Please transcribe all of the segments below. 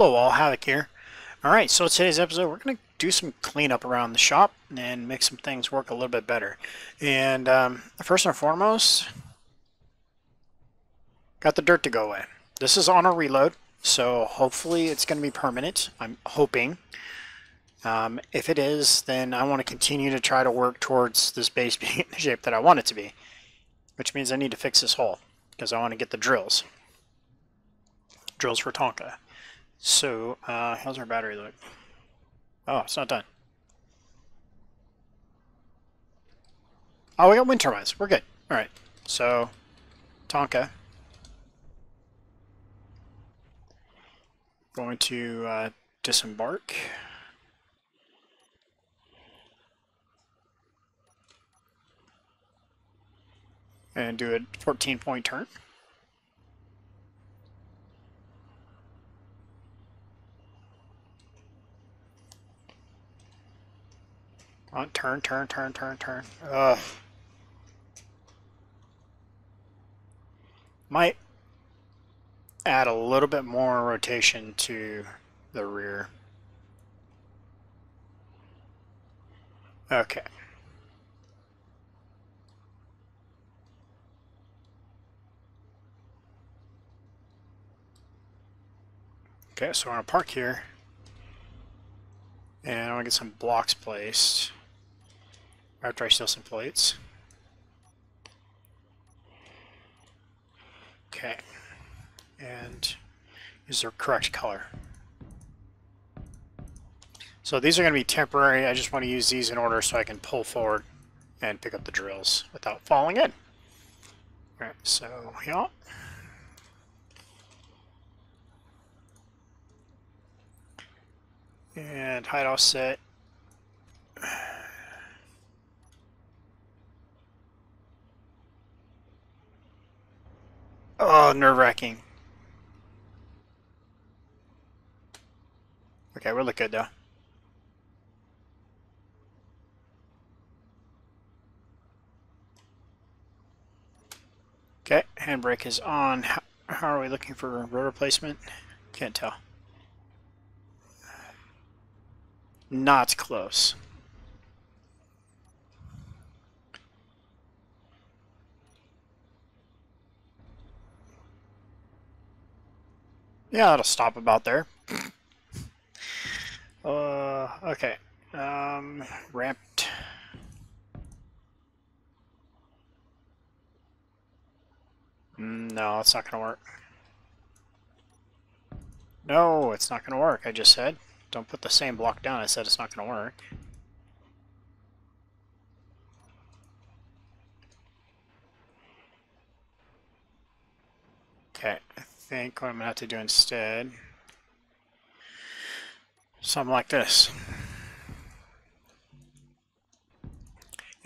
Hello all, Havoc here. Alright, so today's episode we're going to do some cleanup around the shop and make some things work a little bit better. And um, first and foremost, got the dirt to go away. This is on a reload, so hopefully it's going to be permanent. I'm hoping. Um, if it is, then I want to continue to try to work towards this base being in the shape that I want it to be. Which means I need to fix this hole, because I want to get the drills. Drills for Tonka. So, uh, how's our battery look? Oh, it's not done. Oh, we got wind turbines. We're good. Alright, so, Tonka. Going to uh, disembark. And do a 14 point turn. Turn, turn, turn, turn, turn. Ugh. Might add a little bit more rotation to the rear. Okay. Okay, so we're gonna park here. And I want to get some blocks placed after I steal some plates. Okay. And use the correct color. So these are going to be temporary. I just want to use these in order so I can pull forward and pick up the drills without falling in. Alright, so yeah. And height offset Oh, nerve-wracking. Okay, we look good though. Okay, handbrake is on. How, how are we looking for rotor placement? Can't tell. Not close. Yeah, it'll stop about there. uh, okay. Um, ramped. No, it's not going to work. No, it's not going to work, I just said. Don't put the same block down, I said it's not going to work. Okay, think what I'm going to have to do instead, something like this. You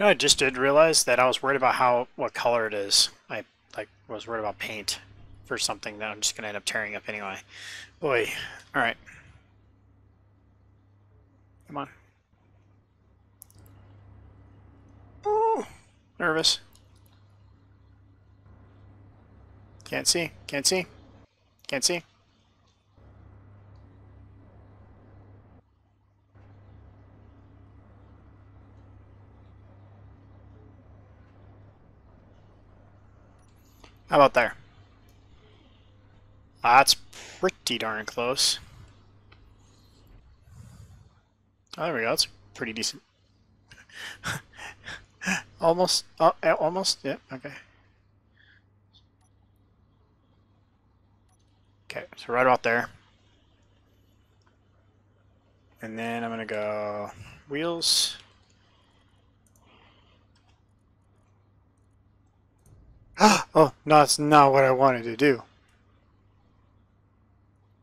know, I just did realize that I was worried about how what color it is. I like was worried about paint for something that I'm just going to end up tearing up anyway. Boy, all right. Come on. Ooh, nervous. Can't see, can't see. Can't see. How about there? That's pretty darn close. Oh, there we go. That's pretty decent. almost. Oh, almost. Yeah. Okay. Okay, so right about there. And then I'm to go wheels. oh, no, that's not what I wanted to do.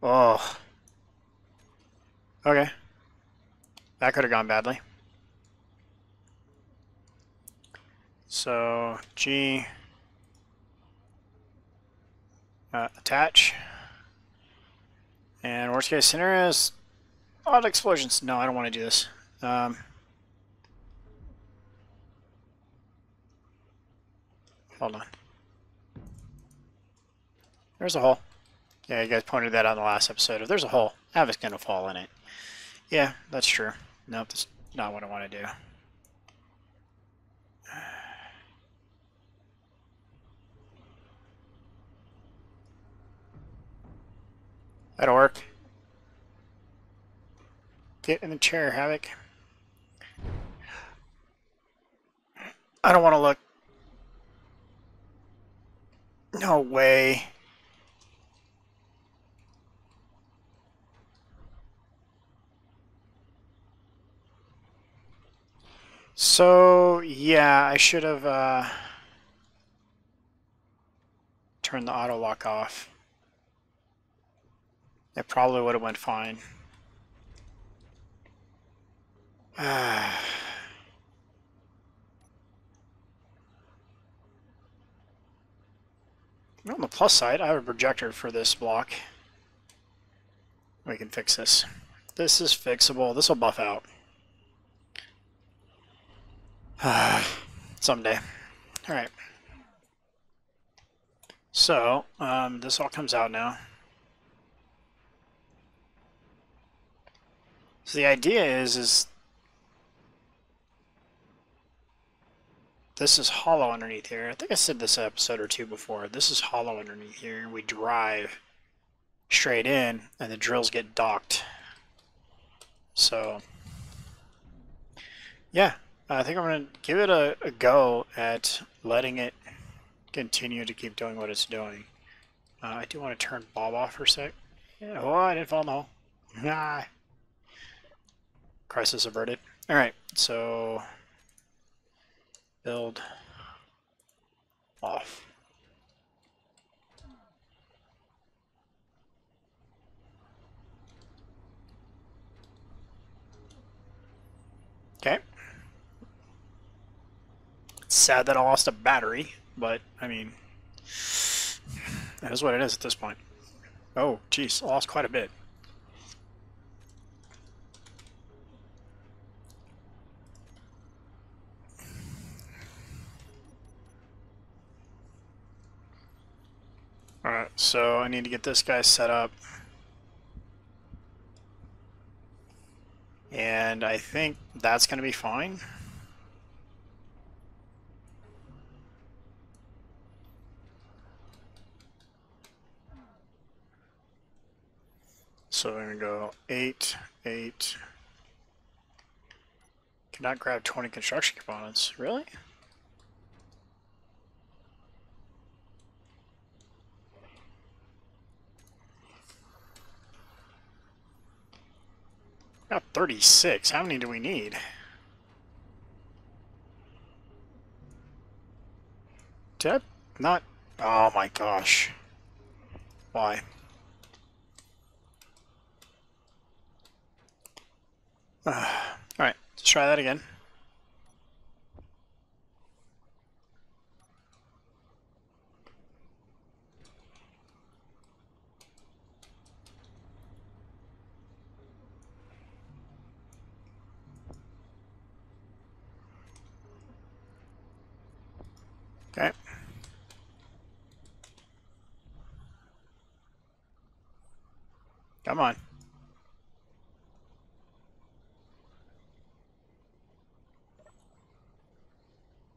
Oh. Okay. That could have gone badly. So, G, uh, attach. And worst case scenario is odd explosions. No, I don't want to do this. Um, hold on. There's a hole. Yeah, you guys pointed that out in the last episode. If there's a hole, Havoc's gonna fall in it. Yeah, that's true. Nope, that's not what I want to do. That'll work. Get in the chair, Havoc. I don't want to look. No way. So, yeah, I should have uh, turned the auto lock off. It probably would have went fine. on the plus side, I have a projector for this block. We can fix this. This is fixable. This will buff out. Someday. Alright. So, um, this all comes out now. So the idea is, is this is hollow underneath here. I think I said this episode or two before. This is hollow underneath here. We drive straight in, and the drills get docked. So, yeah, I think I'm going to give it a, a go at letting it continue to keep doing what it's doing. Uh, I do want to turn Bob off for a sec. Yeah, oh, I didn't fall in the hole. Ah. Crisis averted. Alright, so build off. Okay. sad that I lost a battery, but I mean, that is what it is at this point. Oh, geez, lost quite a bit. Alright, so I need to get this guy set up. And I think that's going to be fine. So we're going to go 8, 8. Cannot grab 20 construction components. Really? Got 36. How many do we need? Did not... Oh my gosh. Why? Uh, Alright, let's try that again. Okay. Come on.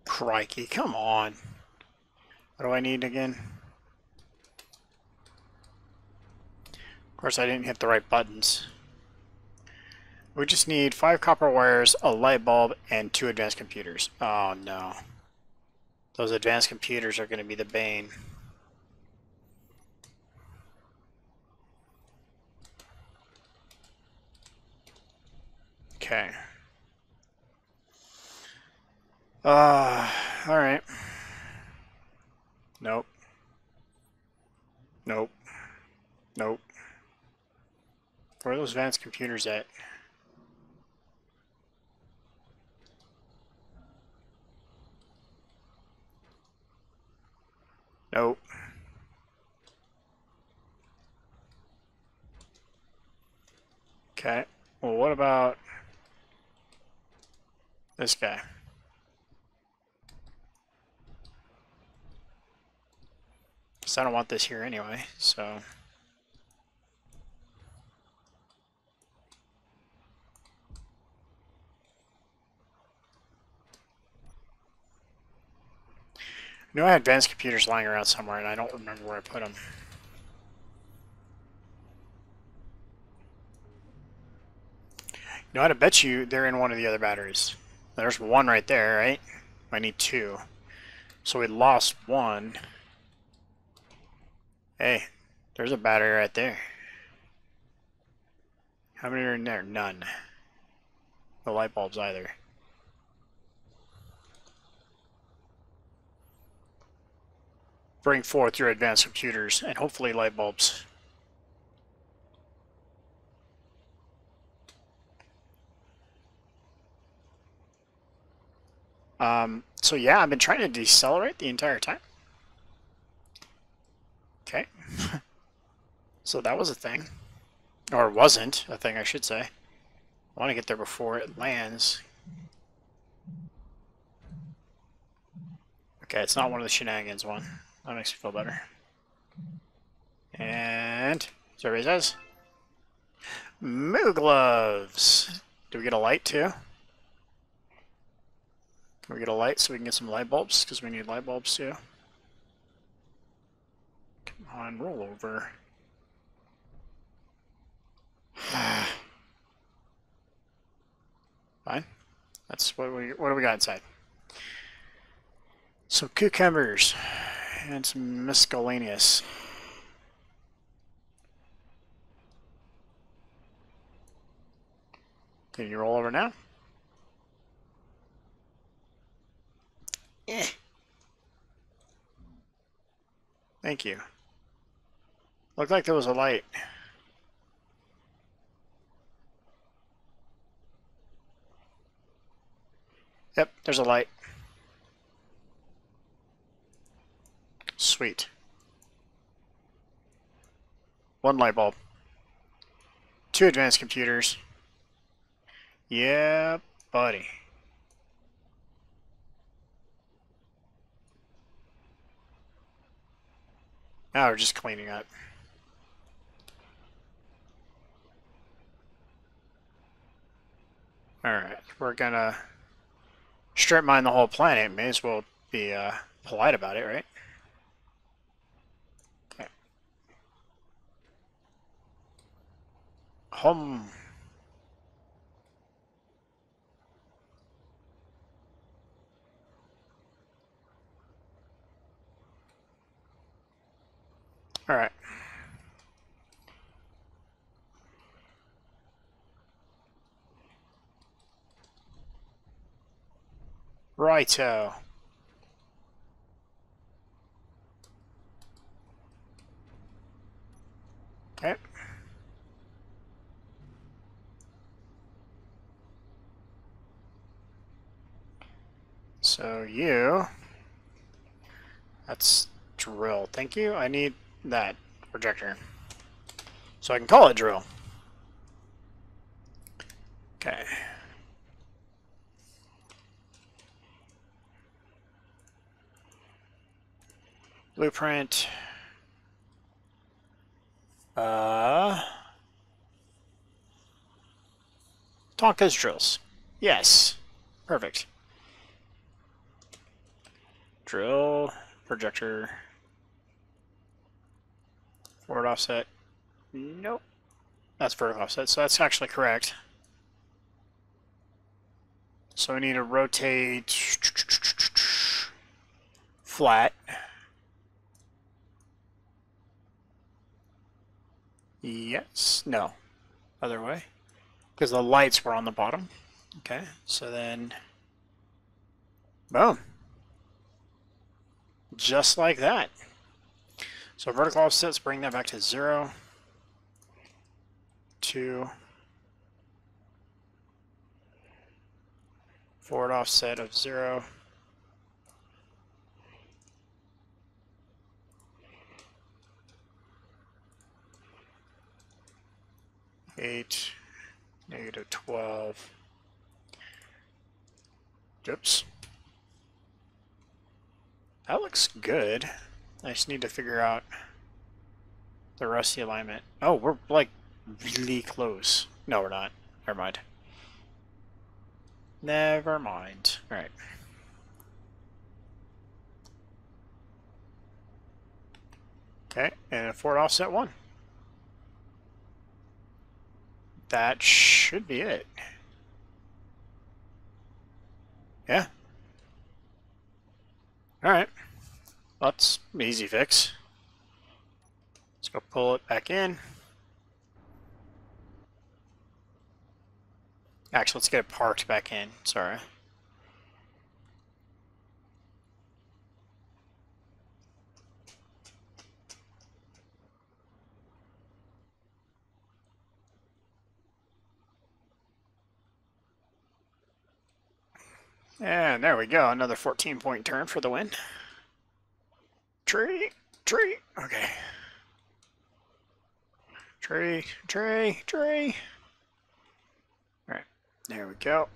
Crikey, come on. What do I need again? Of course, I didn't hit the right buttons. We just need five copper wires, a light bulb, and two advanced computers. Oh no. Those advanced computers are going to be the bane. Okay. Uh, alright. Nope. Nope. Nope. Where are those advanced computers at? Nope. Okay. Well, what about this guy? Because I don't want this here anyway, so... I know I had advanced computers lying around somewhere, and I don't remember where I put them. You know, I'd bet you they're in one of the other batteries. There's one right there, right? I need two. So we lost one. Hey, there's a battery right there. How many are in there? None. No light bulbs either. Bring forth your advanced computers and hopefully light bulbs. Um, so yeah, I've been trying to decelerate the entire time. Okay. so that was a thing. Or wasn't a thing, I should say. I want to get there before it lands. Okay, it's not one of the shenanigans one. That makes me feel better. Hmm. And, so everybody says, Moo gloves! Do we get a light too? Can we get a light so we can get some light bulbs? Because we need light bulbs too. Come on, roll over. Fine. That's what we what do we got inside? Some cucumbers and some miscellaneous. Can you roll over now? Eh. Thank you. Looked like there was a light. Yep, there's a light. Sweet. One light bulb. Two advanced computers. Yeah, buddy. Now we're just cleaning up. Alright, we're gonna strip mine the whole planet. May as well be uh, polite about it, right? Okay. Home. All right. Righto. Okay. So you, that's drill. Thank you. I need that projector. So I can call it drill. Okay. Blueprint. Uh, Tonka's drills. Yes. Perfect. Drill, projector, forward offset. Nope. That's vertical offset, so that's actually correct. So we need to rotate flat. Yes. No. Other way. Because the lights were on the bottom. Okay. So then... Boom. Just like that. So vertical offsets bring that back to zero. Two. Forward offset of zero. eight, negative twelve. Oops. That looks good. I just need to figure out the rest of the alignment. Oh, we're like really close. No, we're not. Never mind. Never mind. Alright. Okay, and a forward offset one. That should be it. Yeah. Alright. That's easy fix. Let's go pull it back in. Actually, let's get it parked back in. Sorry. And there we go, another 14 point turn for the win. Tree, tree, okay. Tree, tree, tree. Alright, there we go.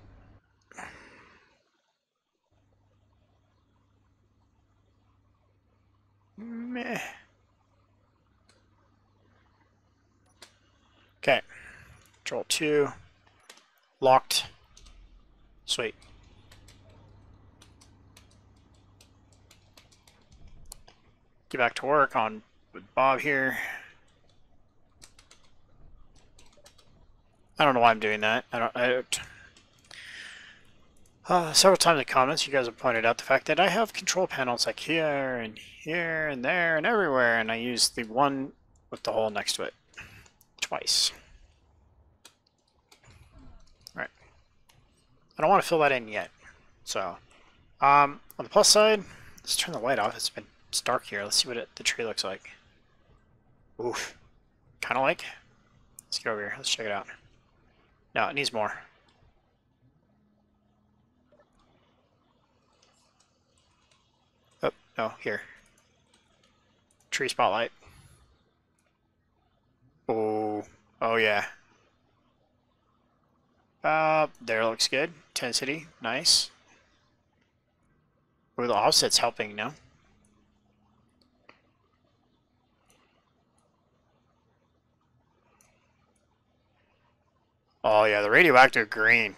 Meh. Okay. Control 2. Locked. Sweet. Get back to work on with Bob here. I don't know why I'm doing that. I don't. I don't uh, several times in the comments, you guys have pointed out the fact that I have control panels like here and here and there and everywhere, and I use the one with the hole next to it twice. All right. I don't want to fill that in yet. So, um, on the plus side, let's turn the light off. It's been it's dark here. Let's see what it, the tree looks like. Oof. Kind of like. Let's get over here. Let's check it out. No, it needs more. Oh, no, here. Tree spotlight. Oh, oh yeah. Uh, there looks good. Intensity, nice. Oh, the offset's helping, no? Oh yeah, the radioactive green.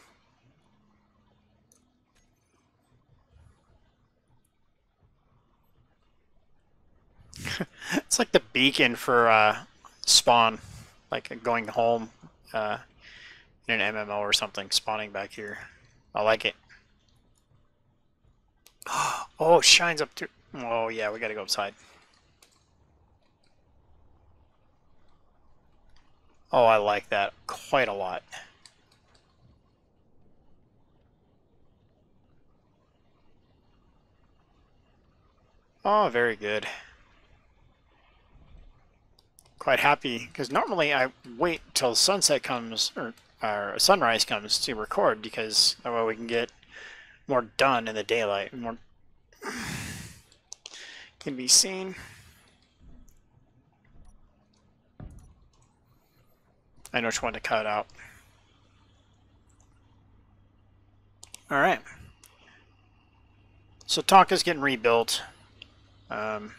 it's like the beacon for uh, spawn, like going home uh, in an MMO or something, spawning back here. I like it. Oh, shines up to... Oh yeah, we gotta go outside. Oh, I like that quite a lot. Oh, very good. Quite happy, because normally I wait till sunset comes, or, or sunrise comes to record, because that way we can get more done in the daylight, more can be seen. I know which one to cut out. All right. So Tonka's getting rebuilt. Um,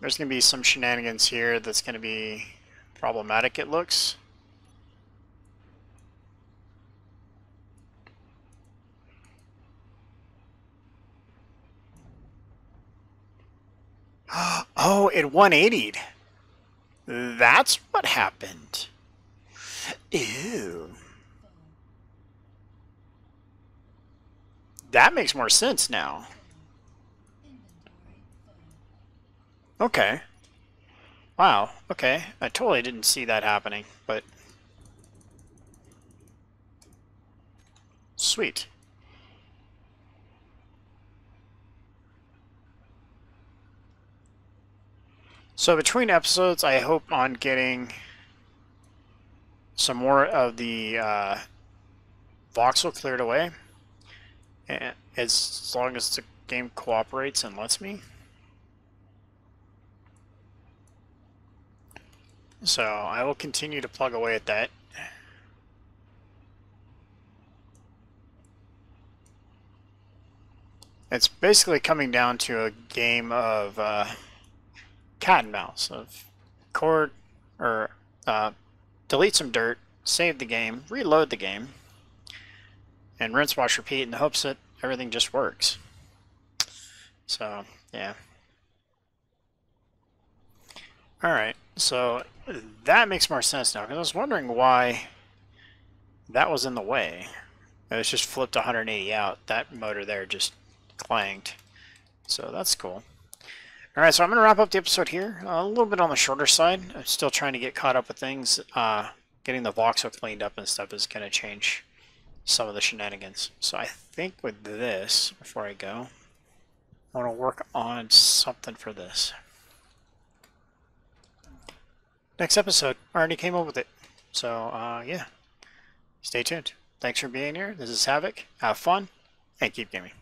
there's going to be some shenanigans here that's going to be problematic, it looks. Oh, it 180'd. That's what happened. Ew. That makes more sense now. Okay. Wow, okay. I totally didn't see that happening, but... Sweet. So between episodes, I hope on getting some more of the uh, voxel cleared away, and as long as the game cooperates and lets me. So I will continue to plug away at that. It's basically coming down to a game of uh, cat and mouse of cord or uh, delete some dirt, save the game, reload the game, and rinse, wash, repeat in the hopes that everything just works. So, yeah. Alright, so that makes more sense now, because I was wondering why that was in the way. It was just flipped 180 out. That motor there just clanged. So that's cool. Alright, so I'm going to wrap up the episode here. Uh, a little bit on the shorter side. I'm still trying to get caught up with things. Uh, getting the voxel cleaned up and stuff is going to change some of the shenanigans. So I think with this, before I go, I want to work on something for this. Next episode, I already came up with it. So, uh, yeah. Stay tuned. Thanks for being here. This is Havoc. Have fun and keep gaming.